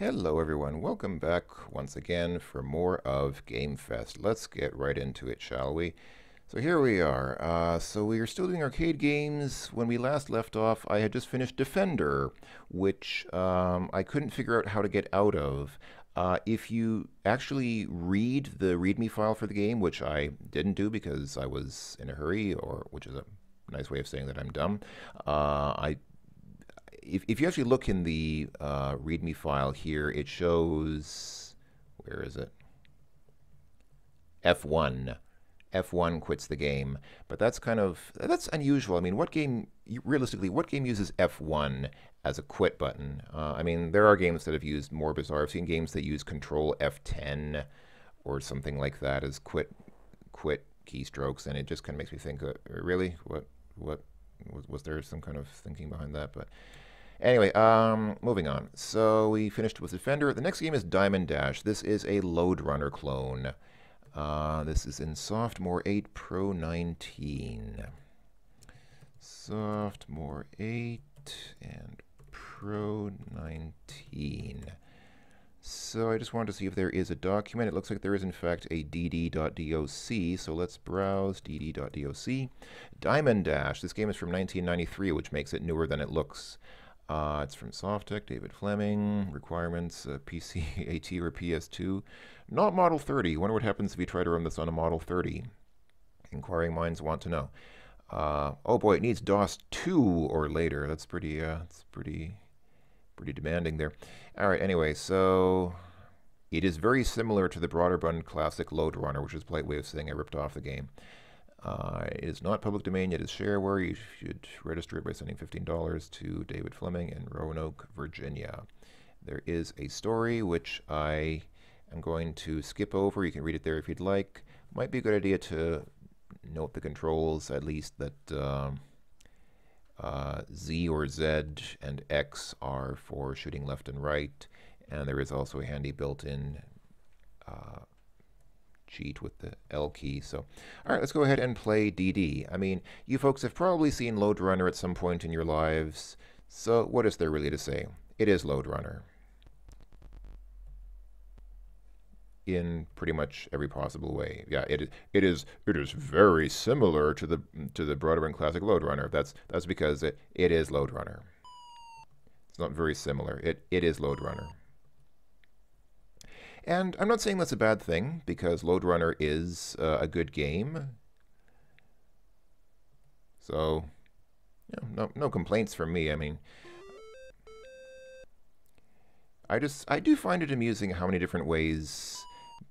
Hello everyone, welcome back once again for more of GameFest. Let's get right into it, shall we? So here we are. Uh, so we are still doing arcade games. When we last left off, I had just finished Defender, which um, I couldn't figure out how to get out of. Uh, if you actually read the README file for the game, which I didn't do because I was in a hurry, or which is a nice way of saying that I'm dumb, uh, I if, if you actually look in the uh, README file here, it shows, where is it? F1. F1 quits the game, but that's kind of, that's unusual. I mean, what game, realistically, what game uses F1 as a quit button? Uh, I mean, there are games that have used more bizarre. I've seen games that use Control F10 or something like that as quit, quit keystrokes, and it just kind of makes me think, uh, really, what, what, was, was there some kind of thinking behind that? But Anyway, um, moving on. So we finished with Defender. The next game is Diamond Dash. This is a Lode Runner clone. Uh, this is in Softmore 8 Pro 19. Softmore 8 and Pro 19. So I just wanted to see if there is a document. It looks like there is, in fact, a dd.doc. So let's browse dd.doc. Diamond Dash. This game is from 1993, which makes it newer than it looks. Uh, it's from Softtech, David Fleming. Requirements, uh, PC, AT, or PS2. Not Model 30. Wonder what happens if you try to run this on a Model 30. Inquiring minds want to know. Uh, oh boy, it needs DOS 2 or later. That's pretty, uh, that's pretty, pretty demanding there. All right, anyway, so it is very similar to the Broderbund classic Lode Runner, which is a polite way of saying I ripped off the game. Uh, it is not public domain, it is shareware. You should register it by sending $15 to David Fleming in Roanoke, Virginia. There is a story which I am going to skip over. You can read it there if you'd like. Might be a good idea to note the controls, at least that um, uh, Z or Z and X are for shooting left and right. And there is also a handy built-in uh, cheat with the L key. So, all right, let's go ahead and play DD. I mean, you folks have probably seen Lode Runner at some point in your lives. So what is there really to say? It is Lode Runner. in pretty much every possible way. Yeah, it it is it is very similar to the to the Broderbund Classic Lode Runner. That's that's because it, it is Lode Runner. It's not very similar. It it is Lode Runner. And I'm not saying that's a bad thing, because Lode Runner is uh, a good game. So, no, no complaints from me. I mean, I just, I do find it amusing how many different ways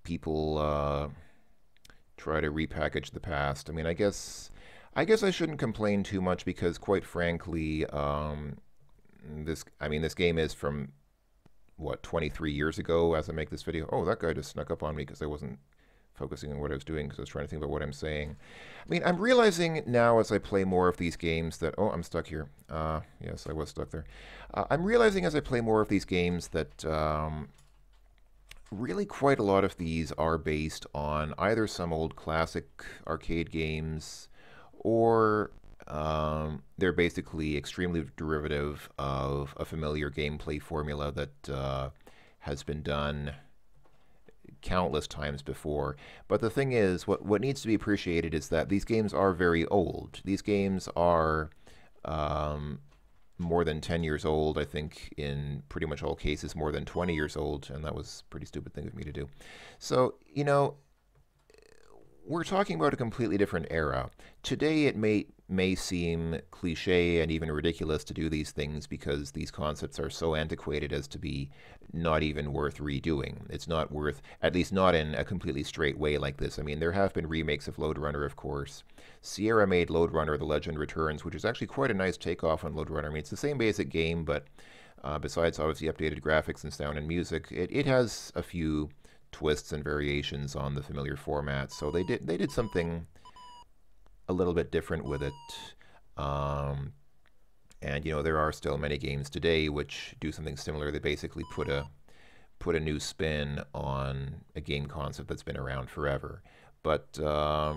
people uh, try to repackage the past. I mean, I guess, I guess I shouldn't complain too much because, quite frankly, um, this, I mean, this game is from what 23 years ago as I make this video. Oh, that guy just snuck up on me because I wasn't focusing on what I was doing because I was trying to think about what I'm saying. I mean, I'm realizing now as I play more of these games that, oh, I'm stuck here. Uh, yes, I was stuck there. Uh, I'm realizing as I play more of these games that um, really quite a lot of these are based on either some old classic arcade games or um, they're basically extremely derivative of a familiar gameplay formula that uh, has been done countless times before. But the thing is, what, what needs to be appreciated is that these games are very old. These games are um, more than 10 years old, I think in pretty much all cases more than 20 years old, and that was a pretty stupid thing of me to do. So, you know, we're talking about a completely different era. Today it may may seem cliche and even ridiculous to do these things because these concepts are so antiquated as to be not even worth redoing. It's not worth, at least not in a completely straight way like this. I mean, there have been remakes of Lode Runner, of course. Sierra made Lode Runner The Legend Returns, which is actually quite a nice takeoff on Lode Runner. I mean, it's the same basic game, but uh, besides obviously updated graphics and sound and music, it, it has a few twists and variations on the familiar format. So they did they did something a little bit different with it. Um, and you know there are still many games today which do something similar. They basically put a put a new spin on a game concept that's been around forever. But uh,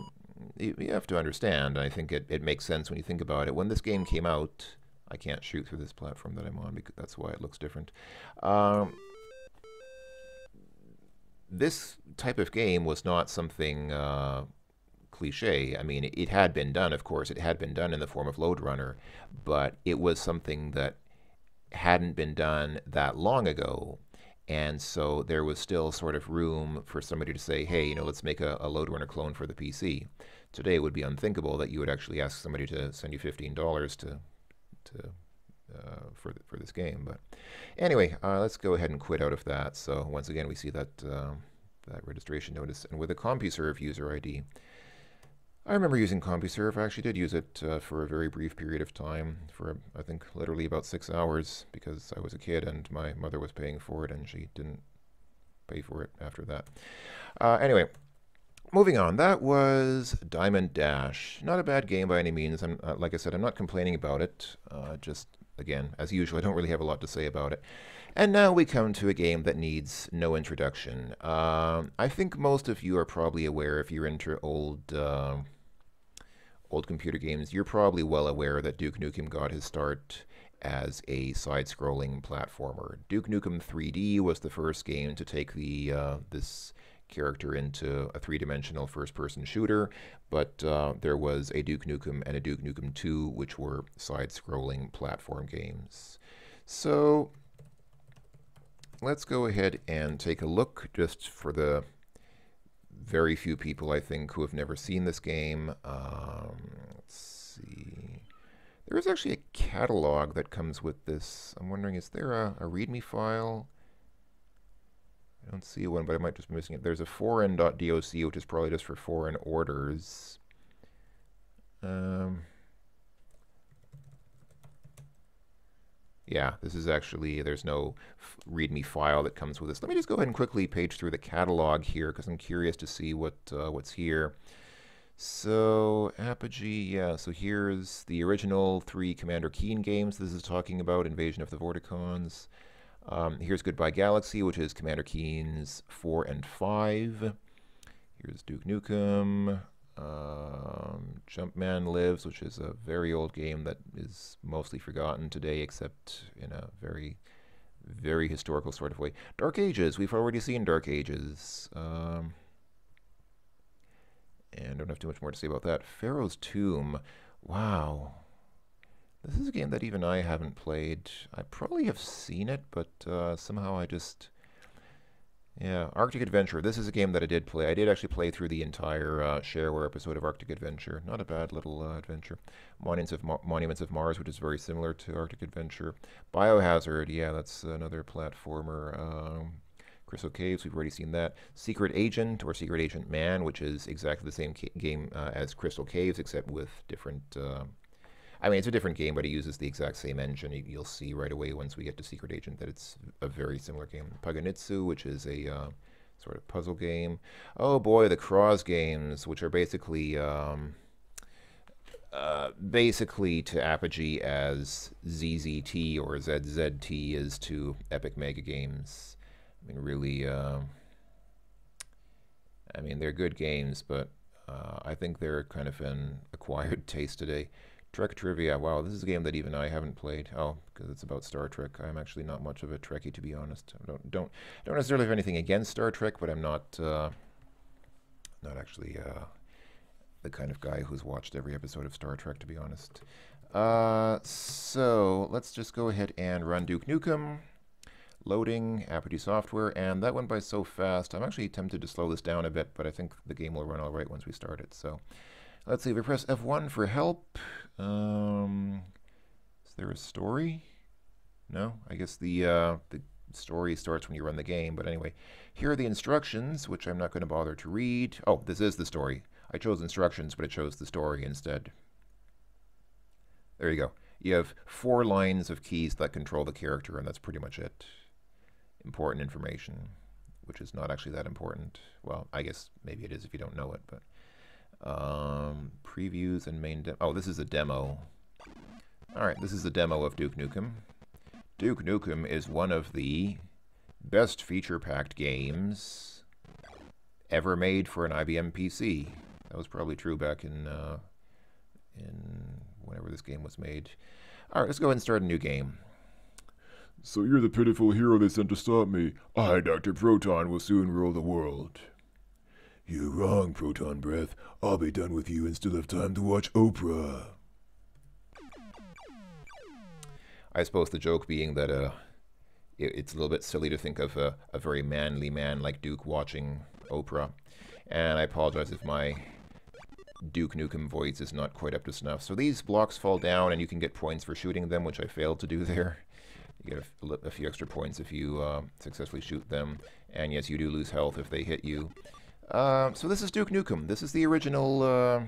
you, you, have to understand. I think it, it makes sense when you think about it. When this game came out, I can't shoot through this platform that I'm on because that's why it looks different. Um, this type of game was not something uh, cliche. I mean, it had been done, of course. It had been done in the form of Lode Runner, but it was something that hadn't been done that long ago. And so there was still sort of room for somebody to say, hey, you know, let's make a, a Lode Runner clone for the PC. Today it would be unthinkable that you would actually ask somebody to send you $15 to, to uh, for, for this game. But anyway, uh, let's go ahead and quit out of that. So once again, we see that, uh, that registration notice. And with a CompuServe user ID, I remember using CompuServe. I actually did use it uh, for a very brief period of time, for I think literally about six hours, because I was a kid and my mother was paying for it and she didn't pay for it after that. Uh, anyway, moving on. That was Diamond Dash. Not a bad game by any means. I'm, uh, like I said, I'm not complaining about it. Uh, just, again, as usual, I don't really have a lot to say about it. And now we come to a game that needs no introduction. Uh, I think most of you are probably aware if you're into old uh, old computer games, you're probably well aware that Duke Nukem got his start as a side-scrolling platformer. Duke Nukem 3D was the first game to take the uh, this character into a three-dimensional first-person shooter, but uh, there was a Duke Nukem and a Duke Nukem 2, which were side-scrolling platform games. So let's go ahead and take a look just for the very few people, I think, who have never seen this game. Um, let's see. There is actually a catalog that comes with this. I'm wondering, is there a, a README file? I don't see one, but I might just be missing it. There's a foreign.doc, which is probably just for foreign orders. Um, Yeah, this is actually, there's no README file that comes with this. Let me just go ahead and quickly page through the catalog here because I'm curious to see what uh, what's here. So, Apogee, yeah, so here's the original three Commander Keen games. This is talking about Invasion of the Vorticons. Um, here's Goodbye Galaxy, which is Commander Keen's 4 and 5. Here's Duke Nukem. Um, Jumpman Lives, which is a very old game that is mostly forgotten today, except in a very, very historical sort of way. Dark Ages, we've already seen Dark Ages. Um, and don't have too much more to say about that. Pharaoh's Tomb, wow. This is a game that even I haven't played. I probably have seen it, but uh, somehow I just yeah, Arctic Adventure. This is a game that I did play. I did actually play through the entire uh, shareware episode of Arctic Adventure. Not a bad little uh, adventure. Monuments of, Monuments of Mars, which is very similar to Arctic Adventure. Biohazard, yeah, that's another platformer. Um, Crystal Caves, we've already seen that. Secret Agent or Secret Agent Man, which is exactly the same game uh, as Crystal Caves, except with different uh, I mean, it's a different game, but it uses the exact same engine. You'll see right away once we get to Secret Agent that it's a very similar game. Paganitzu, which is a uh, sort of puzzle game. Oh boy, the Kroz games, which are basically um, uh, basically to Apogee as ZZT or ZZT is to Epic Mega Games. I mean, really, uh, I mean, they're good games, but uh, I think they're kind of an acquired taste today. Trek Trivia. Wow, this is a game that even I haven't played. Oh, because it's about Star Trek. I'm actually not much of a Trekkie, to be honest. I don't don't don't necessarily have anything against Star Trek, but I'm not uh, not actually uh, the kind of guy who's watched every episode of Star Trek, to be honest. Uh, so let's just go ahead and run Duke Nukem. Loading, Apogee Software, and that went by so fast. I'm actually tempted to slow this down a bit, but I think the game will run all right once we start it. So let's see, if we press F1 for help, um, is there a story? No, I guess the uh, the story starts when you run the game. But anyway, here are the instructions, which I'm not going to bother to read. Oh, this is the story. I chose instructions, but it chose the story instead. There you go. You have four lines of keys that control the character, and that's pretty much it. Important information, which is not actually that important. Well, I guess maybe it is if you don't know it, but um, previews and main demo. Oh, this is a demo. Alright, this is a demo of Duke Nukem. Duke Nukem is one of the best feature-packed games ever made for an IBM PC. That was probably true back in, uh, in whenever this game was made. Alright, let's go ahead and start a new game. So you're the pitiful hero they sent to stop me. I, Dr. Proton, will soon rule the world. You're wrong, Proton Breath. I'll be done with you and still have time to watch Oprah. I suppose the joke being that uh, it, it's a little bit silly to think of a, a very manly man like Duke watching Oprah. And I apologize if my Duke Nukem voice is not quite up to snuff. So these blocks fall down and you can get points for shooting them, which I failed to do there. You get a, a few extra points if you uh, successfully shoot them. And yes, you do lose health if they hit you. Uh, so this is Duke Nukem. This is the original... Uh,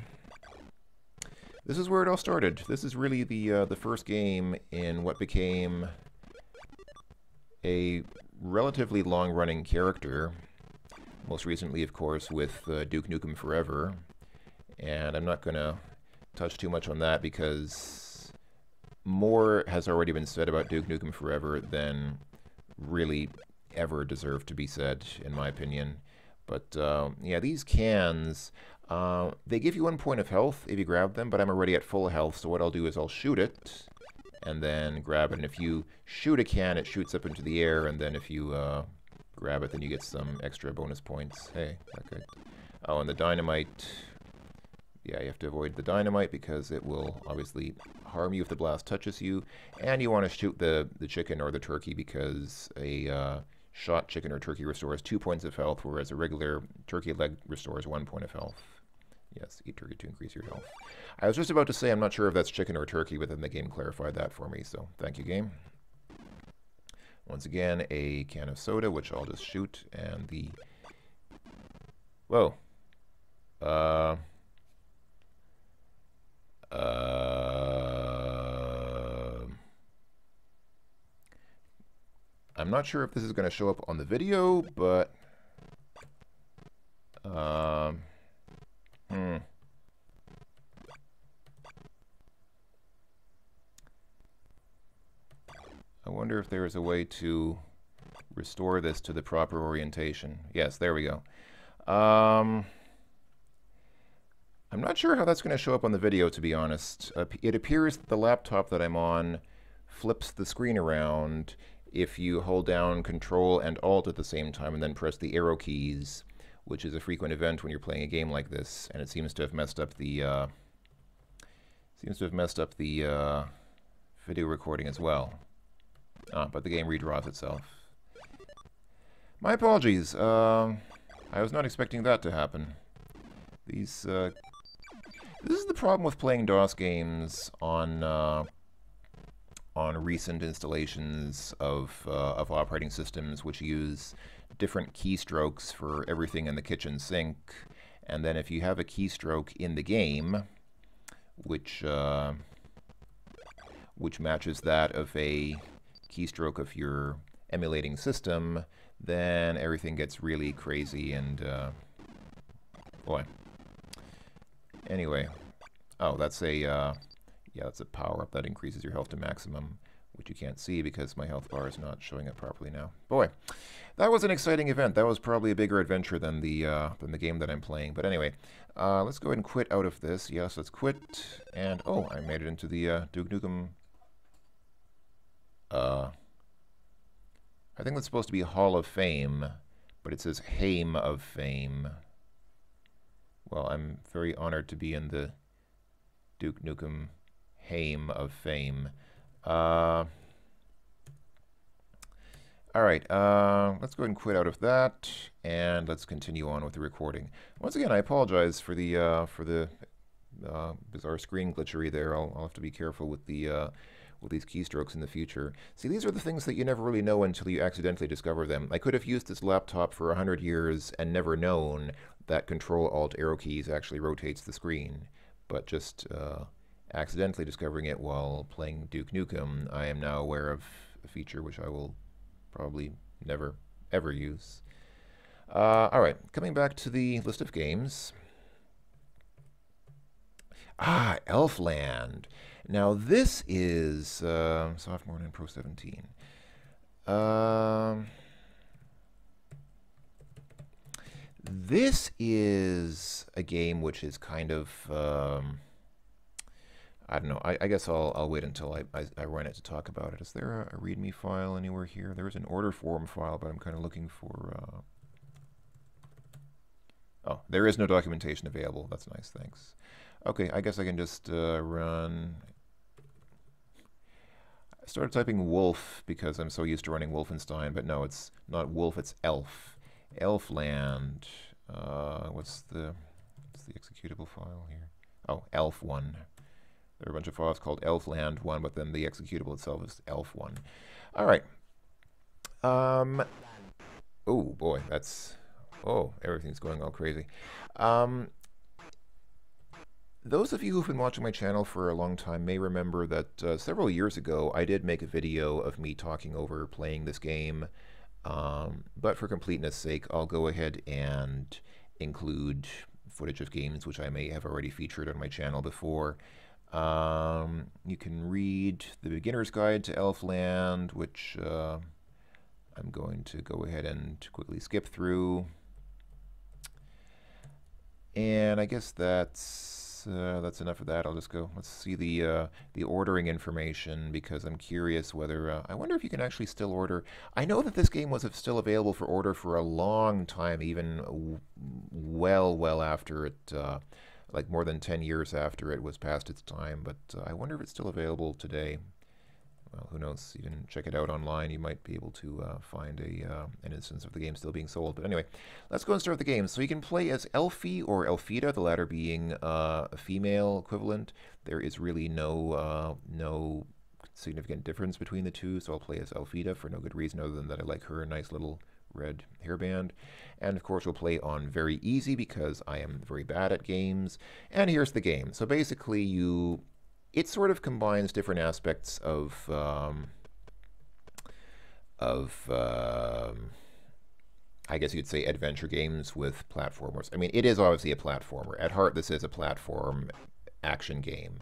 this is where it all started. This is really the uh, the first game in what became a relatively long-running character. Most recently, of course, with uh, Duke Nukem Forever. And I'm not going to touch too much on that because more has already been said about Duke Nukem Forever than really ever deserved to be said, in my opinion. But uh, yeah, these cans, uh, they give you one point of health if you grab them, but I'm already at full health, so what I'll do is I'll shoot it and then grab it. And if you shoot a can, it shoots up into the air, and then if you uh, grab it, then you get some extra bonus points. Hey, that okay. Oh, and the dynamite. Yeah, you have to avoid the dynamite because it will obviously harm you if the blast touches you. And you want to shoot the, the chicken or the turkey because a uh, shot chicken or turkey restores two points of health, whereas a regular turkey leg restores one point of health. Yes, eat turkey to increase your health. I was just about to say I'm not sure if that's chicken or turkey, but then the game clarified that for me, so thank you, game. Once again, a can of soda, which I'll just shoot, and the... Whoa. Uh... Uh... I'm not sure if this is going to show up on the video, but... Um... Hmm. I wonder if there is a way to restore this to the proper orientation. Yes, there we go. Um, I'm not sure how that's going to show up on the video, to be honest. Uh, it appears that the laptop that I'm on flips the screen around if you hold down Control and Alt at the same time and then press the arrow keys, which is a frequent event when you're playing a game like this, and it seems to have messed up the uh, seems to have messed up the uh, video recording as well. Ah, but the game redraws itself. My apologies. Um, I was not expecting that to happen. These, uh, This is the problem with playing DOS games on, uh, on recent installations of, uh, of operating systems which use different keystrokes for everything in the kitchen sink. And then if you have a keystroke in the game, which, uh, which matches that of a keystroke of your emulating system, then everything gets really crazy and, uh, boy. Anyway, oh, that's a, uh, yeah, that's a power-up that increases your health to maximum, which you can't see because my health bar is not showing up properly now. Boy, that was an exciting event. That was probably a bigger adventure than the, uh, than the game that I'm playing. But anyway, uh, let's go ahead and quit out of this. Yes, let's quit. And, oh, I made it into the uh, Duke Nukem uh, I think that's supposed to be Hall of Fame, but it says Hame of Fame. Well, I'm very honored to be in the Duke Nukem Haim of Fame. Uh, all right, uh, let's go ahead and quit out of that, and let's continue on with the recording. Once again, I apologize for the uh, for the uh, bizarre screen glitchery there. I'll, I'll, have to be careful with the uh, with these keystrokes in the future. See, these are the things that you never really know until you accidentally discover them. I could have used this laptop for 100 years and never known that Control-Alt-Arrow keys actually rotates the screen, but just uh, accidentally discovering it while playing Duke Nukem, I am now aware of a feature which I will probably never, ever use. Uh, all right, coming back to the list of games. Ah, Elfland. Now this is uh, sophomore in Pro 17. Um, this is a game which is kind of, um, I don't know. I, I guess I'll, I'll wait until I, I, I, run it to talk about it. Is there a, a README file anywhere here? There is an order form file, but I'm kind of looking for... Uh... Oh, there is no documentation available. That's nice, thanks. Okay, I guess I can just uh, run... I started typing wolf because I'm so used to running Wolfenstein, but no, it's not wolf, it's elf. Elfland. Uh, what's the what's the executable file here? Oh, elf1. A bunch of files called elfland1, but then the executable itself is elf1. All right. Um, oh, boy, that's... Oh, everything's going all crazy. Um, those of you who've been watching my channel for a long time may remember that uh, several years ago I did make a video of me talking over playing this game, um, but for completeness sake I'll go ahead and include footage of games which I may have already featured on my channel before. Um, you can read The Beginner's Guide to Elfland, which uh, I'm going to go ahead and quickly skip through. And I guess that's uh, that's enough of that. I'll just go. Let's see the uh, the ordering information because I'm curious whether uh, I wonder if you can actually still order. I know that this game was still available for order for a long time, even well well after it, uh, like more than ten years after it was past its time. But uh, I wonder if it's still available today well, who knows? You can check it out online. You might be able to uh, find a uh, an instance of the game still being sold. But anyway, let's go and start the game. So you can play as Elfie or Elfida, the latter being uh, a female equivalent. There is really no uh, no significant difference between the two. So I'll play as Elfida for no good reason other than that I like her nice little red hairband. And of course, we'll play on very easy because I am very bad at games. And here's the game. So basically, you it sort of combines different aspects of um, of um, I guess you'd say adventure games with platformers. I mean, it is obviously a platformer. At heart, this is a platform action game.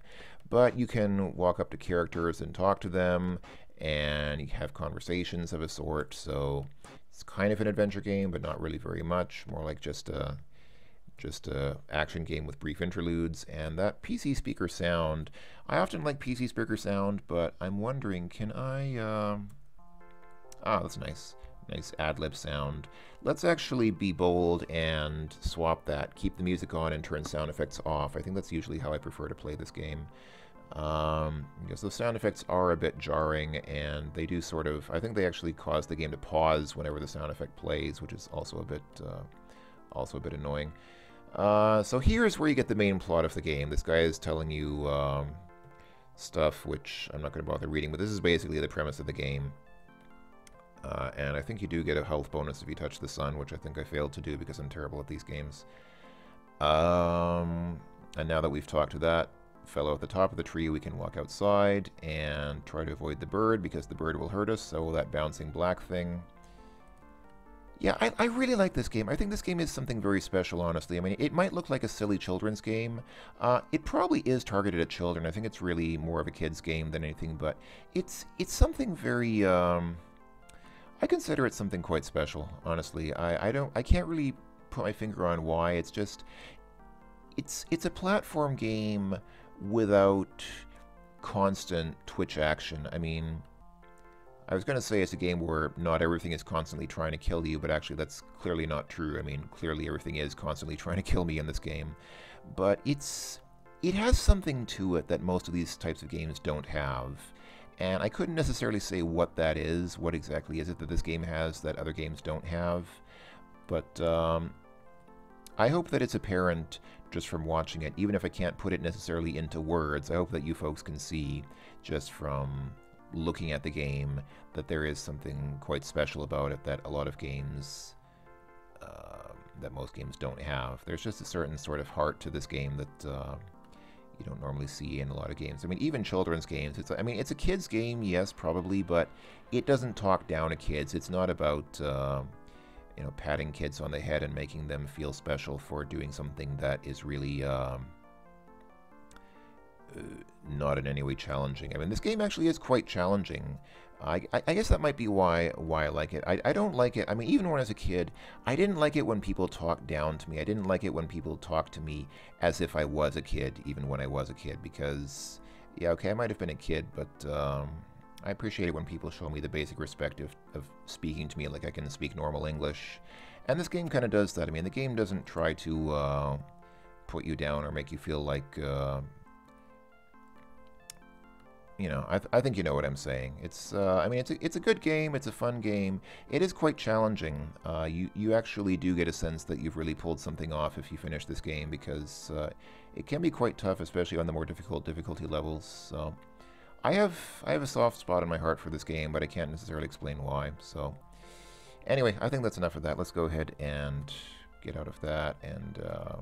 But you can walk up to characters and talk to them, and you have conversations of a sort. So it's kind of an adventure game, but not really very much. More like just a just a action game with brief interludes. And that PC speaker sound, I often like PC speaker sound, but I'm wondering, can I? Uh... Ah, that's nice. Nice AdLib sound. Let's actually be bold and swap that. Keep the music on and turn sound effects off. I think that's usually how I prefer to play this game. Um, because the sound effects are a bit jarring and they do sort of, I think they actually cause the game to pause whenever the sound effect plays, which is also a bit, uh, also a bit annoying. Uh, so here's where you get the main plot of the game. This guy is telling you um, stuff which I'm not going to bother reading, but this is basically the premise of the game. Uh, and I think you do get a health bonus if you touch the sun, which I think I failed to do because I'm terrible at these games. Um, and now that we've talked to that fellow at the top of the tree, we can walk outside and try to avoid the bird because the bird will hurt us. So that bouncing black thing yeah, I, I really like this game. I think this game is something very special, honestly. I mean, it might look like a silly children's game. Uh, it probably is targeted at children. I think it's really more of a kid's game than anything, but it's it's something very... Um, I consider it something quite special, honestly. I, I don't... I can't really put my finger on why. It's just... It's, it's a platform game without constant twitch action. I mean I was going to say it's a game where not everything is constantly trying to kill you, but actually that's clearly not true. I mean, clearly everything is constantly trying to kill me in this game. But it's it has something to it that most of these types of games don't have. And I couldn't necessarily say what that is, what exactly is it that this game has that other games don't have. But um, I hope that it's apparent just from watching it, even if I can't put it necessarily into words. I hope that you folks can see just from looking at the game that there is something quite special about it that a lot of games uh, that most games don't have. There's just a certain sort of heart to this game that uh, you don't normally see in a lot of games. I mean, even children's games. It's I mean, it's a kids' game, yes, probably, but it doesn't talk down to kids. It's not about uh, you know patting kids on the head and making them feel special for doing something that is really. Um, uh, not in any way challenging. I mean, this game actually is quite challenging. I, I, guess that might be why why I like it. I, I don't like it. I mean, even when I was a kid, I didn't like it when people talked down to me. I didn't like it when people talked to me as if I was a kid, even when I was a kid, because yeah, okay, I might have been a kid, but um, I appreciate it when people show me the basic respect of, of speaking to me like I can speak normal English. And this game kind of does that. I mean, the game doesn't try to uh, put you down or make you feel like, uh, you know, I, th I think you know what I'm saying. It's, uh, I mean, it's a, it's a good game. It's a fun game. It is quite challenging. Uh, you, you actually do get a sense that you've really pulled something off if you finish this game because uh, it can be quite tough, especially on the more difficult difficulty levels. So I have, I have a soft spot in my heart for this game, but I can't necessarily explain why. So anyway, I think that's enough of that. Let's go ahead and get out of that and uh,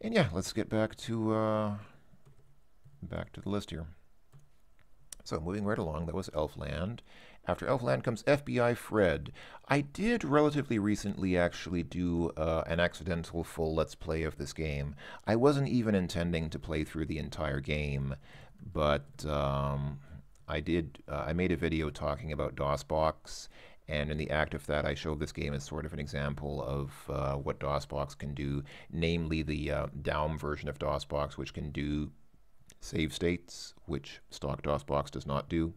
and yeah, let's get back to uh, back to the list here. So moving right along, that was Elfland. After Elfland comes FBI Fred. I did relatively recently actually do uh, an accidental full Let's Play of this game. I wasn't even intending to play through the entire game, but um, I did. Uh, I made a video talking about DOSBox, and in the act of that, I showed this game as sort of an example of uh, what DOSBox can do, namely the uh, Daum version of DOSBox, which can do save states, which stock DOSBox does not do.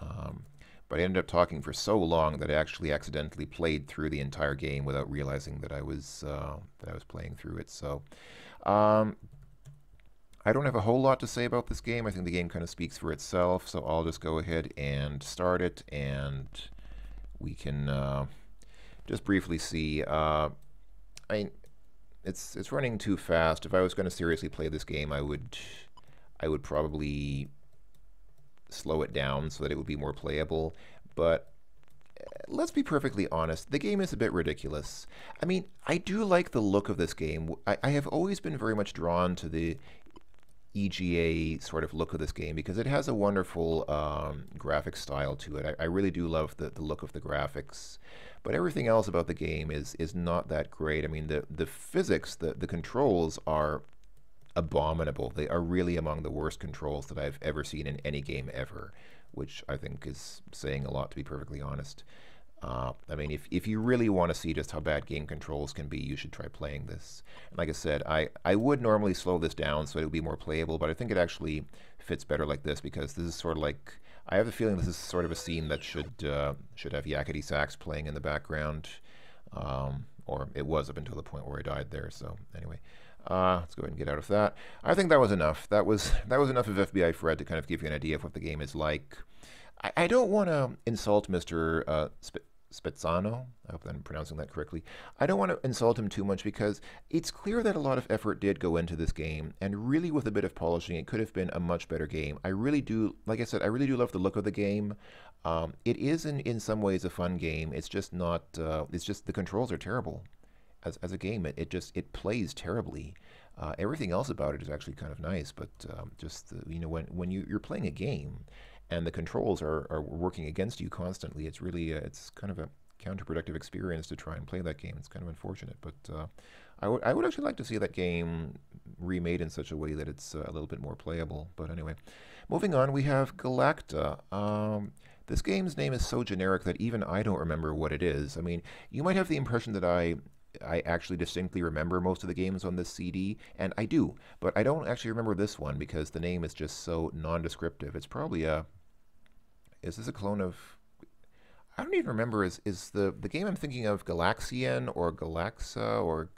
Um, but I ended up talking for so long that I actually accidentally played through the entire game without realizing that I was uh, that I was playing through it. So um, I don't have a whole lot to say about this game. I think the game kind of speaks for itself, so I'll just go ahead and start it, and we can uh, just briefly see. Uh, I mean, it's it's running too fast. If I was going to seriously play this game, I would I would probably slow it down so that it would be more playable. But uh, let's be perfectly honest, the game is a bit ridiculous. I mean, I do like the look of this game. I, I have always been very much drawn to the EGA sort of look of this game because it has a wonderful um, graphic style to it. I, I, really do love the, the look of the graphics, but everything else about the game is is not that great. I mean, the the physics, the the controls are abominable. They are really among the worst controls that I've ever seen in any game ever, which I think is saying a lot to be perfectly honest. Uh, I mean, if, if you really want to see just how bad game controls can be, you should try playing this. And like I said, I, I would normally slow this down so it would be more playable, but I think it actually fits better like this because this is sort of like I have a feeling this is sort of a scene that should uh, should have yakety sax playing in the background, um, or it was up until the point where I died there. So anyway, uh, let's go ahead and get out of that. I think that was enough. That was that was enough of FBI Fred to kind of give you an idea of what the game is like. I, I don't want to insult Mr. Uh, Spezzano. I hope I'm pronouncing that correctly. I don't want to insult him too much because it's clear that a lot of effort did go into this game, and really, with a bit of polishing, it could have been a much better game. I really do, like I said, I really do love the look of the game. Um, it is, in, in some ways, a fun game. It's just not, uh, it's just the controls are terrible. As, as a game, it, it just, it plays terribly. Uh, everything else about it is actually kind of nice, but um, just, the, you know, when, when you, you're playing a game, and the controls are, are working against you constantly. It's really, uh, it's kind of a counterproductive experience to try and play that game. It's kind of unfortunate, but uh, I would I would actually like to see that game remade in such a way that it's uh, a little bit more playable. But anyway, moving on, we have Galacta. Um, this game's name is so generic that even I don't remember what it is. I mean, you might have the impression that I I actually distinctly remember most of the games on this CD, and I do, but I don't actually remember this one because the name is just so nondescriptive. It's probably a is this a clone of I don't even remember is is the the game I'm thinking of Galaxian or Galaga or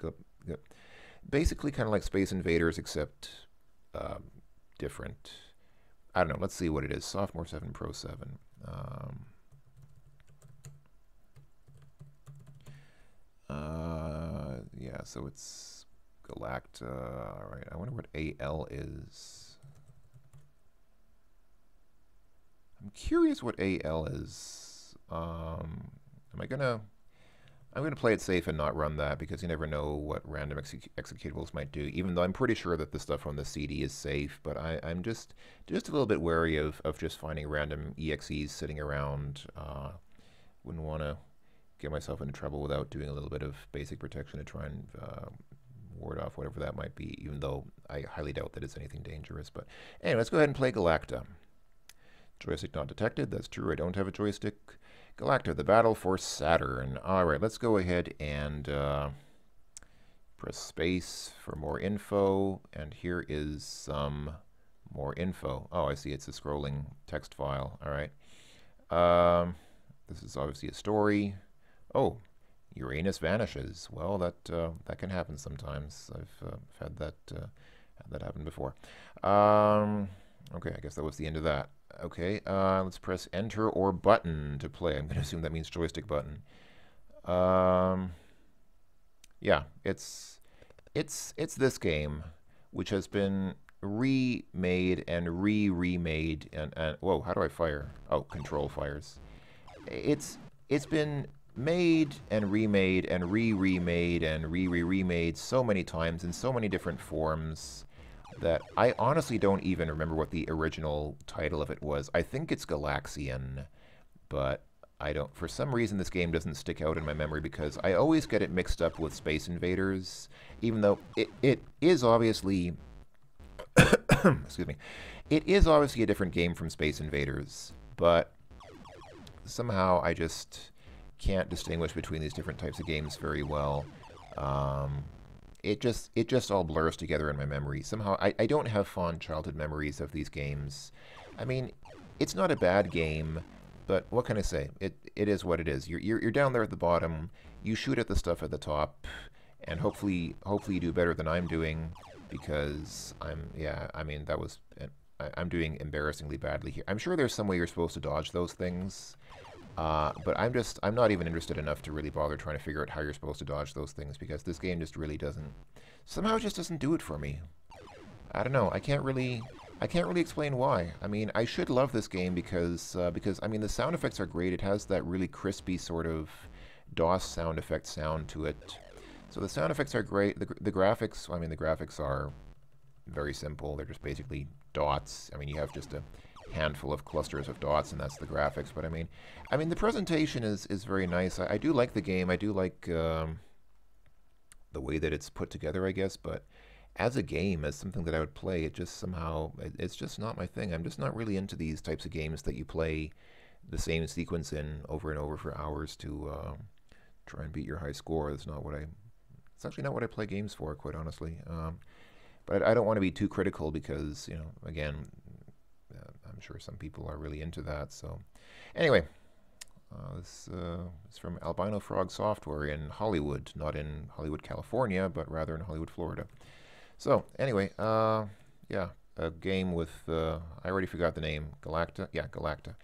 basically kind of like Space Invaders except um, different. I don't know. Let's see what it is. Sophomore Seven Pro Seven. Um, uh, yeah, so it's Galacta. All right. I wonder what AL is. I'm curious what AL is. Um, am I gonna? I'm gonna play it safe and not run that because you never know what random executables might do. Even though I'm pretty sure that the stuff on the CD is safe, but I, am just just a little bit wary of, of just finding random exes sitting around. Uh, wouldn't want to get myself into trouble without doing a little bit of basic protection to try and uh, ward off whatever that might be. Even though I highly doubt that it's anything dangerous. But anyway, let's go ahead and play Galacta. Joystick not detected. That's true. I don't have a joystick. Galacta, the battle for Saturn. All right, let's go ahead and uh, press space for more info, and here is some more info. Oh, I see, it's a scrolling text file. All right. Um, this is obviously a story. Oh, Uranus vanishes. Well, that uh, that can happen sometimes. I've uh, had that uh, had that happen before. Um, okay, I guess that was the end of that. Okay, uh, let's press enter or button to play. I'm going to assume that means joystick button. Um, yeah, it's it's it's this game which has been remade and re-remade and, and whoa, how do I fire? Oh, control fires. It's it's been made and remade and re-remade and re-re-remade so many times in so many different forms that I honestly don't even remember what the original title of it was. I think it's Galaxian, but I don't. For some reason, this game doesn't stick out in my memory because I always get it mixed up with Space Invaders, even though it, it is obviously. excuse me. It is obviously a different game from Space Invaders, but somehow I just can't distinguish between these different types of games very well. Um, it just it just all blurs together in my memory. Somehow I, I don't have fond childhood memories of these games. I mean, it's not a bad game, but what can I say? It it is what it is. You're you're, you're down there at the bottom. You shoot at the stuff at the top, and hopefully hopefully you do better than I'm doing, because I'm yeah. I mean that was I, I'm doing embarrassingly badly here. I'm sure there's some way you're supposed to dodge those things. Uh, but I'm just, I'm not even interested enough to really bother trying to figure out how you're supposed to dodge those things because this game just really doesn't, somehow just doesn't do it for me. I don't know, I can't really, I can't really explain why. I mean, I should love this game because, uh, because, I mean, the sound effects are great. It has that really crispy sort of DOS sound effect sound to it. So the sound effects are great. The, the graphics, I mean, the graphics are very simple. They're just basically dots. I mean, you have just a handful of clusters of dots, and that's the graphics. But I mean, I mean, the presentation is is very nice. I, I do like the game. I do like um, the way that it's put together, I guess. But as a game, as something that I would play, it just somehow it, it's just not my thing. I'm just not really into these types of games that you play the same sequence in over and over for hours to uh, try and beat your high score. That's not what I. It's actually not what I play games for, quite honestly. Um, but I don't want to be too critical because, you know, again, I'm sure some people are really into that. So, anyway, uh, this uh, is from Albino Frog Software in Hollywood, not in Hollywood, California, but rather in Hollywood, Florida. So, anyway, uh, yeah, a game with, uh, I already forgot the name, Galacta? Yeah, Galacta.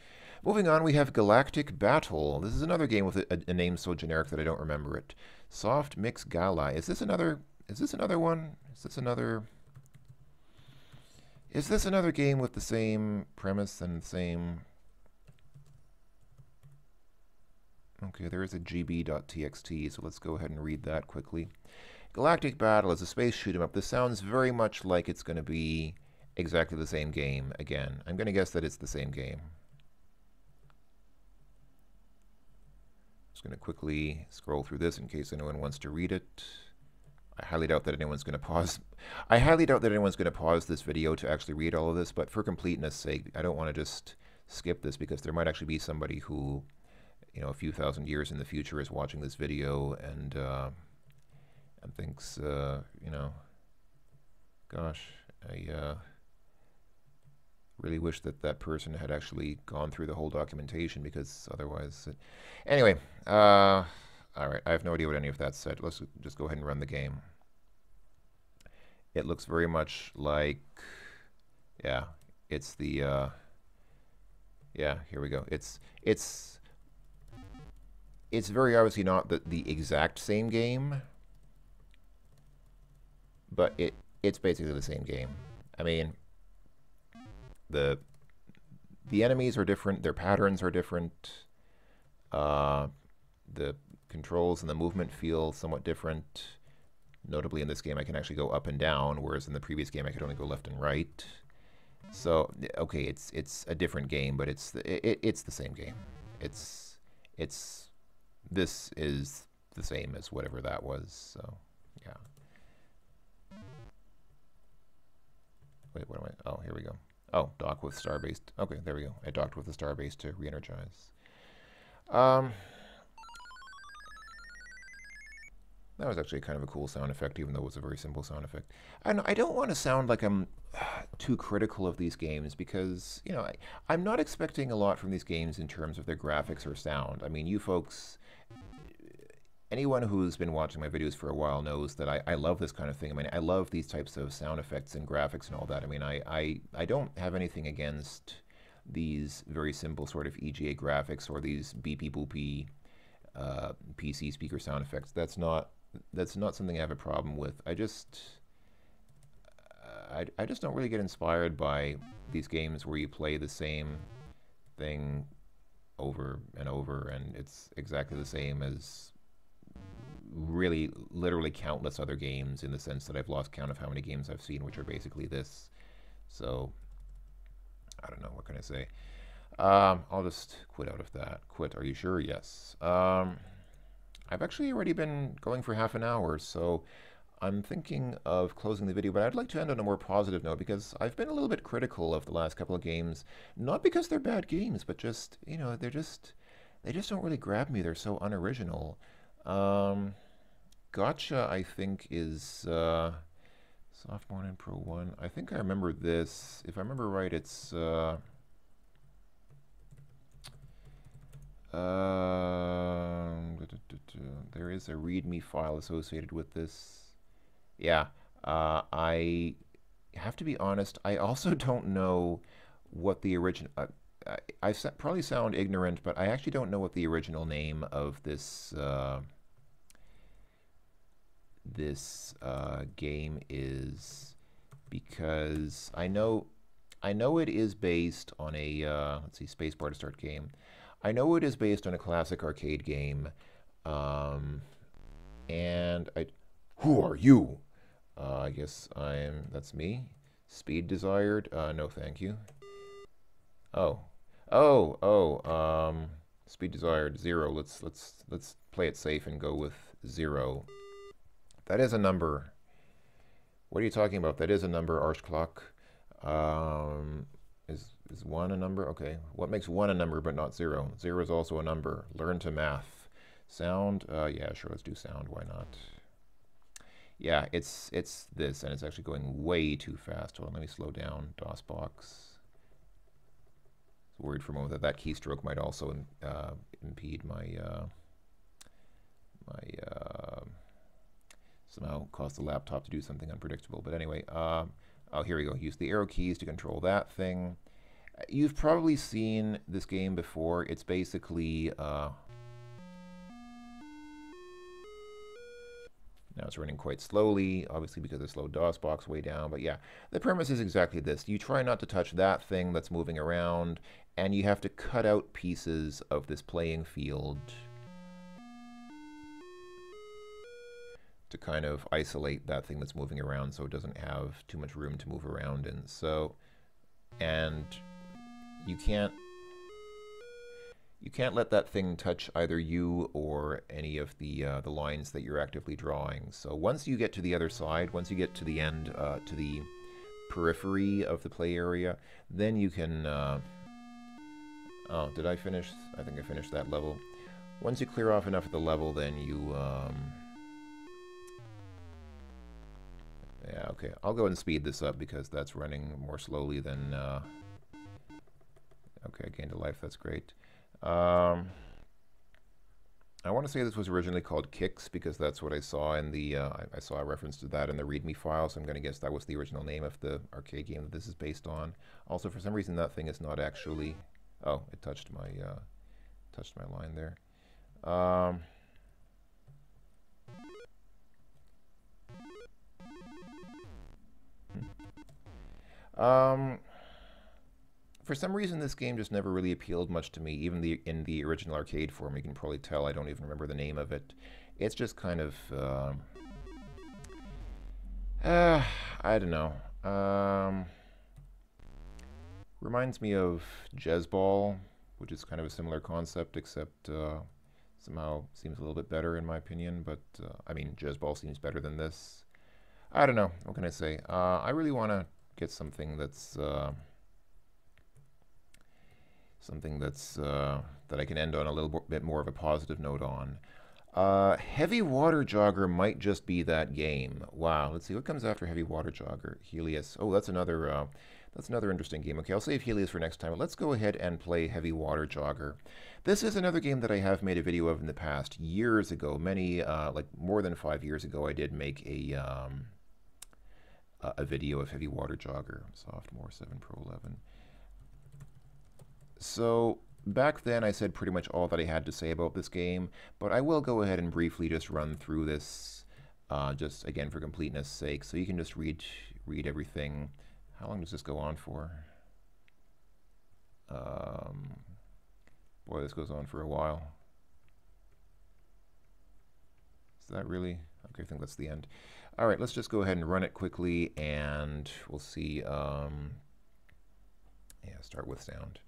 Moving on, we have Galactic Battle. This is another game with a, a, name so generic that I don't remember it. Soft Mix Gala. Is this another, is this another one? Is this another... Is this another game with the same premise and the same... Okay, there is a gb.txt, so let's go ahead and read that quickly. Galactic Battle is a space shoot 'em up. This sounds very much like it's going to be exactly the same game again. I'm going to guess that it's the same game. Just going to quickly scroll through this in case anyone wants to read it. I highly doubt that anyone's going to pause. I highly doubt that anyone's going to pause this video to actually read all of this, but for completeness sake, I don't want to just skip this because there might actually be somebody who, you know, a few thousand years in the future is watching this video and, uh, and thinks, uh, you know, gosh, I uh, really wish that that person had actually gone through the whole documentation because otherwise... It... Anyway, uh, all right, I have no idea what any of that said. Let's just go ahead and run the game. It looks very much like, yeah, it's the, uh, yeah, here we go. It's, it's, it's very obviously not the, the exact same game, but it, it's basically the same game. I mean, the, the enemies are different, their patterns are different, uh, the controls and the movement feel somewhat different. Notably in this game I can actually go up and down, whereas in the previous game I could only go left and right. So okay, it's it's a different game, but it's it, it's the same game. It's it's this is the same as whatever that was. So yeah. Wait, what am I? Oh, here we go. Oh, dock with Starbase. Okay, there we go. I docked with the Starbase to re-energize. Um, That was actually kind of a cool sound effect, even though it was a very simple sound effect. And I don't want to sound like I'm too critical of these games because, you know, I, I'm not expecting a lot from these games in terms of their graphics or sound. I mean, you folks, anyone who's been watching my videos for a while knows that I, I love this kind of thing. I mean, I love these types of sound effects and graphics and all that. I mean, I, I, I don't have anything against these very simple sort of EGA graphics or these beepy boopy uh, PC speaker sound effects. That's not that's not something I have a problem with. I just I, I just don't really get inspired by these games where you play the same thing over and over and it's exactly the same as really literally countless other games in the sense that I've lost count of how many games I've seen which are basically this. So I don't know what can I say. Um, I'll just quit out of that. Quit. Are you sure? Yes. Um, I've actually already been going for half an hour, so I'm thinking of closing the video, but I'd like to end on a more positive note because I've been a little bit critical of the last couple of games, not because they're bad games, but just, you know, they're just, they just don't really grab me. They're so unoriginal. Um, Gotcha, I think, is uh, Sophomore in Pro 1. I think I remember this. If I remember right, it's. Uh, um, there is a README file associated with this. Yeah, uh, I have to be honest. I also don't know what the original. Uh, I, I probably sound ignorant, but I actually don't know what the original name of this uh, this uh, game is, because I know I know it is based on a uh, let's see, spacebar to start game. I know it is based on a classic arcade game, um, and I. Who are you? Uh, I guess I'm. That's me. Speed desired. Uh, no, thank you. Oh, oh, oh. Um, speed desired zero. Let's let's let's play it safe and go with zero. That is a number. What are you talking about? That is a number. Arschclock. Um, is is one a number? Okay. What makes one a number but not zero? Zero is also a number. Learn to math. Sound? Uh, yeah, sure. Let's do sound. Why not? Yeah, it's it's this, and it's actually going way too fast. Hold on, let me slow down. DOSBox. Worried for a moment that that keystroke might also uh, impede my uh, my uh, somehow cause the laptop to do something unpredictable. But anyway, uh, oh here we go. Use the arrow keys to control that thing. You've probably seen this game before. It's basically Now it's running quite slowly, obviously because of slow DOSBox way down. But yeah, the premise is exactly this. You try not to touch that thing that's moving around, and you have to cut out pieces of this playing field to kind of isolate that thing that's moving around so it doesn't have too much room to move around in. So, and you can't you can't let that thing touch either you or any of the uh, the lines that you're actively drawing. So once you get to the other side, once you get to the end, uh, to the periphery of the play area, then you can. Uh, oh, did I finish? I think I finished that level. Once you clear off enough of the level, then you. Um, yeah, okay. I'll go and speed this up because that's running more slowly than. Uh, okay, I gained a life. That's great. Um, I want to say this was originally called Qix because that's what I saw in the, uh, I, I, saw a reference to that in the README file, so I'm going to guess that was the original name of the arcade game that this is based on. Also, for some reason, that thing is not actually, oh, it touched my, uh, touched my line there. Um, hmm. um, for some reason, this game just never really appealed much to me, even the in the original arcade form. You can probably tell I don't even remember the name of it. It's just kind of, uh, uh, I don't know. Um, reminds me of JezzBall, which is kind of a similar concept, except uh, somehow seems a little bit better in my opinion. But uh, I mean, JezzBall seems better than this. I don't know. What can I say? Uh, I really want to get something that's uh, something that's uh, that I can end on a little bit more of a positive note on. Uh, heavy Water Jogger might just be that game. Wow. Let's see what comes after Heavy Water Jogger. Helios. Oh, that's another. Uh, that's another interesting game. Okay, I'll save Helios for next time. But let's go ahead and play Heavy Water Jogger. This is another game that I have made a video of in the past. Years ago, many, uh, like more than five years ago, I did make a um, a video of Heavy Water Jogger. Sophomore 7 Pro 11. So back then I said pretty much all that I had to say about this game, but I will go ahead and briefly just run through this, uh, just again for completeness sake, so you can just read read everything. How long does this go on for? Um, boy, this goes on for a while. Is that really? Okay, I think that's the end. All right, let's just go ahead and run it quickly, and we'll see. Um, yeah, start with sound.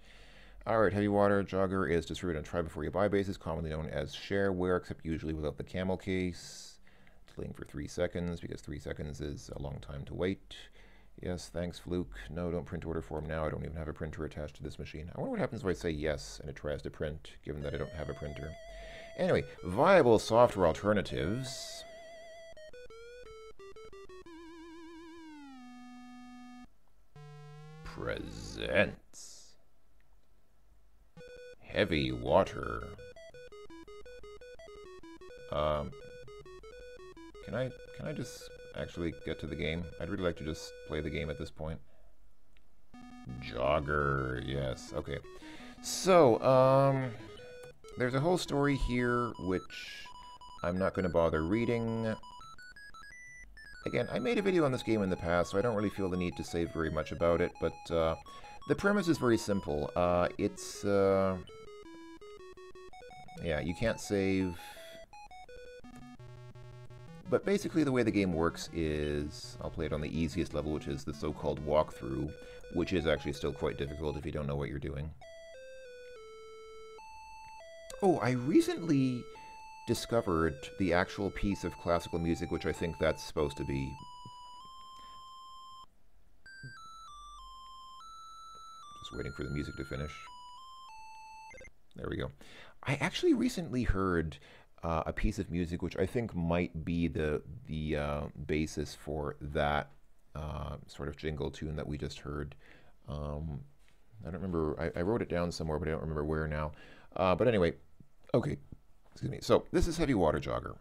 Alright, Heavy Water Jogger is distributed on try before you buy basis, commonly known as shareware, except usually without the camel case. Delaying for three seconds, because three seconds is a long time to wait. Yes, thanks, Fluke. No, don't print order form now. I don't even have a printer attached to this machine. I wonder what happens if I say yes and it tries to print, given that I don't have a printer. Anyway, viable software alternatives. Presents heavy water. Um, can I can I just actually get to the game? I'd really like to just play the game at this point. Jogger, yes, okay. So, um, there's a whole story here which I'm not going to bother reading. Again, I made a video on this game in the past, so I don't really feel the need to say very much about it, but uh, the premise is very simple. Uh, it's, uh, yeah, you can't save... But basically the way the game works is, I'll play it on the easiest level, which is the so-called walkthrough, which is actually still quite difficult if you don't know what you're doing. Oh, I recently discovered the actual piece of classical music, which I think that's supposed to be. Just waiting for the music to finish. There we go. I actually recently heard uh, a piece of music which I think might be the the uh, basis for that uh, sort of jingle tune that we just heard. Um, I don't remember. I, I, wrote it down somewhere, but I don't remember where now. Uh, but anyway, okay. Excuse me. So this is Heavy Water Jogger.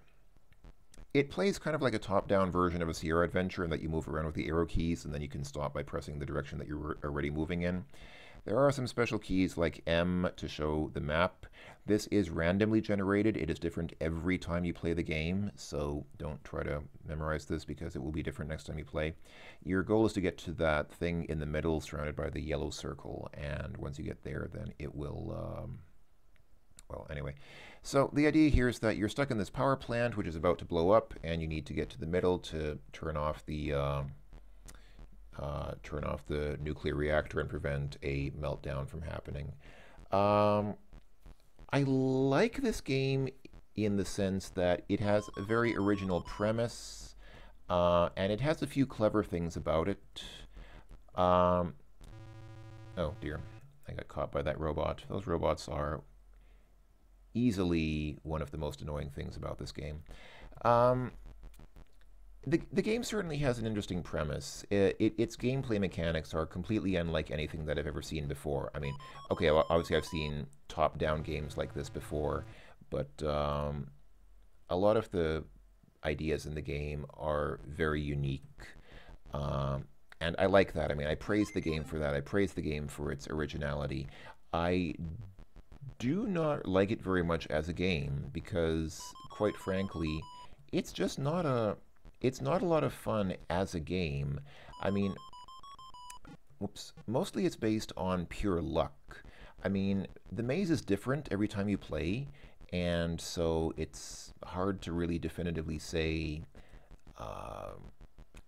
It plays kind of like a top-down version of a Sierra Adventure in that you move around with the arrow keys, and then you can stop by pressing the direction that you're already moving in. There are some special keys like M to show the map. This is randomly generated. It is different every time you play the game, so don't try to memorize this because it will be different next time you play. Your goal is to get to that thing in the middle surrounded by the yellow circle, and once you get there, then it will, um, well, anyway. So the idea here is that you're stuck in this power plant, which is about to blow up, and you need to get to the middle to turn off the... Uh, uh, turn off the nuclear reactor and prevent a meltdown from happening. Um, I like this game in the sense that it has a very original premise uh, and it has a few clever things about it. Um, oh dear, I got caught by that robot. Those robots are easily one of the most annoying things about this game. Um, the, the game certainly has an interesting premise. It, it, its gameplay mechanics are completely unlike anything that I've ever seen before. I mean, okay, obviously I've seen top-down games like this before, but um, a lot of the ideas in the game are very unique. Um, and I like that. I mean, I praise the game for that. I praise the game for its originality. I do not like it very much as a game because, quite frankly, it's just not a it's not a lot of fun as a game. I mean, whoops, mostly it's based on pure luck. I mean, the maze is different every time you play, and so it's hard to really definitively say uh,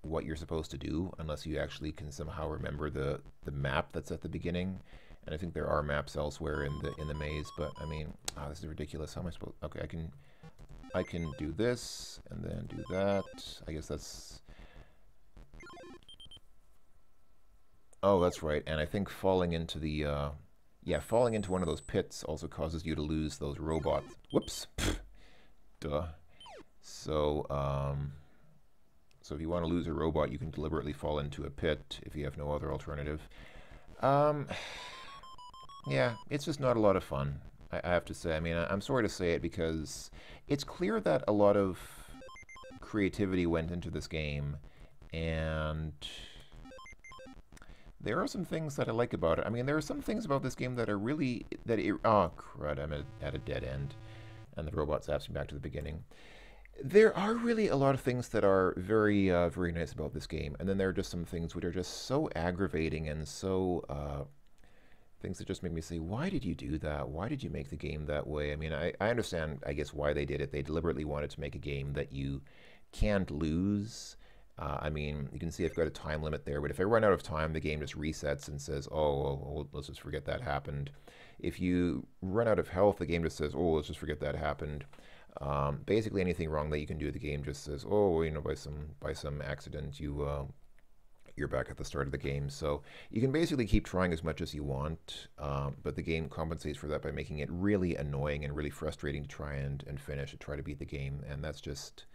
what you're supposed to do unless you actually can somehow remember the, the map that's at the beginning. And I think there are maps elsewhere in the in the maze, but I mean, oh, this is ridiculous. How am I supposed? Okay, I can I can do this, and then do that. I guess that's... Oh, that's right. And I think falling into the... Uh, yeah, falling into one of those pits also causes you to lose those robots. Whoops. Duh. So, um, so if you want to lose a robot, you can deliberately fall into a pit if you have no other alternative. Um, yeah, it's just not a lot of fun. I, I have to say. I mean, I, I'm sorry to say it because it's clear that a lot of creativity went into this game, and there are some things that I like about it. I mean, there are some things about this game that are really that. It, oh crud! I'm at, at a dead end, and the robot zaps me back to the beginning. There are really a lot of things that are very, uh, very nice about this game, and then there are just some things which are just so aggravating and so uh, things that just make me say, why did you do that? Why did you make the game that way? I mean, I, I understand, I guess, why they did it. They deliberately wanted to make a game that you can't lose. Uh, I mean, you can see I've got a time limit there, but if I run out of time, the game just resets and says, oh, well, let's just forget that happened. If you run out of health, the game just says, oh, let's just forget that happened. Um, basically, anything wrong that you can do, the game just says, "Oh, you know, by some by some accident, you uh, you're back at the start of the game." So you can basically keep trying as much as you want, um, but the game compensates for that by making it really annoying and really frustrating to try and and finish and try to beat the game. And that's just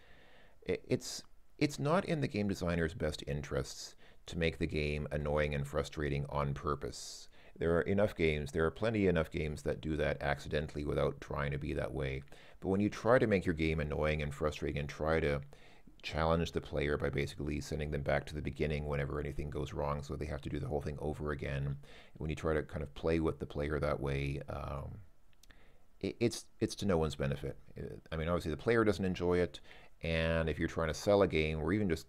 it, it's it's not in the game designer's best interests to make the game annoying and frustrating on purpose. There are enough games, there are plenty enough games that do that accidentally without trying to be that way. But when you try to make your game annoying and frustrating and try to challenge the player by basically sending them back to the beginning whenever anything goes wrong, so they have to do the whole thing over again. When you try to kind of play with the player that way, um, it, it's it's to no one's benefit. I mean, obviously the player doesn't enjoy it, and if you're trying to sell a game, or even just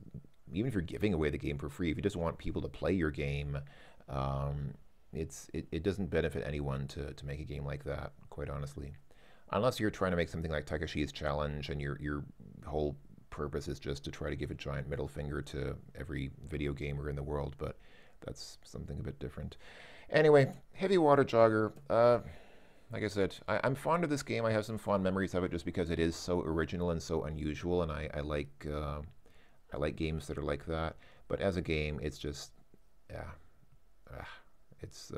even if you're giving away the game for free, if you just want people to play your game, um, it's it, it doesn't benefit anyone to, to make a game like that, quite honestly unless you're trying to make something like Takeshi's Challenge and your your whole purpose is just to try to give a giant middle finger to every video gamer in the world, but that's something a bit different. Anyway, Heavy Water Jogger. Uh, like I said, I, am fond of this game. I have some fond memories of it just because it is so original and so unusual, and I, I like uh, I like games that are like that. But as a game, it's just yeah, uh, it's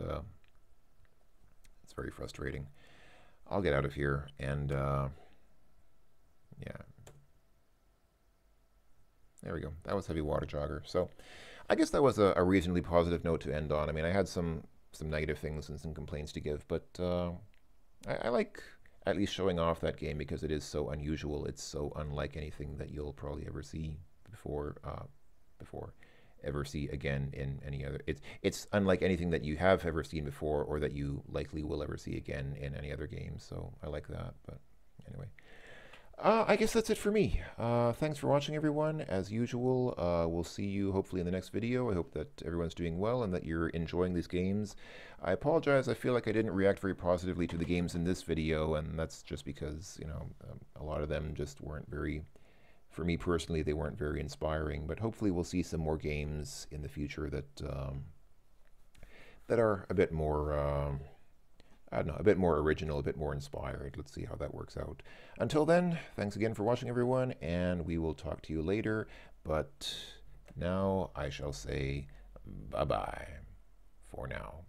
it's very frustrating. I'll get out of here and uh, yeah. There we go. That was Heavy Water Jogger. So I guess that was a, a, reasonably positive note to end on. I mean, I had some some negative things and some complaints to give, but uh, I, I, like at least showing off that game because it is so unusual. It's so unlike anything that you'll probably ever see before. Uh, before ever see again in any other. It's it's unlike anything that you have ever seen before or that you likely will ever see again in any other game. So I like that. But anyway. Uh, I guess that's it for me. Uh, thanks for watching, everyone. As usual, uh, we'll see you hopefully in the next video. I hope that everyone's doing well and that you're enjoying these games. I apologize. I feel like I didn't react very positively to the games in this video, and that's just because, you know, um, a lot of them just weren't very for me personally, they weren't very inspiring. But hopefully, we'll see some more games in the future that um, that are a bit more. Um, I don't know, a bit more original, a bit more inspired. Let's see how that works out. Until then, thanks again for watching, everyone, and we will talk to you later. But now I shall say bye bye for now.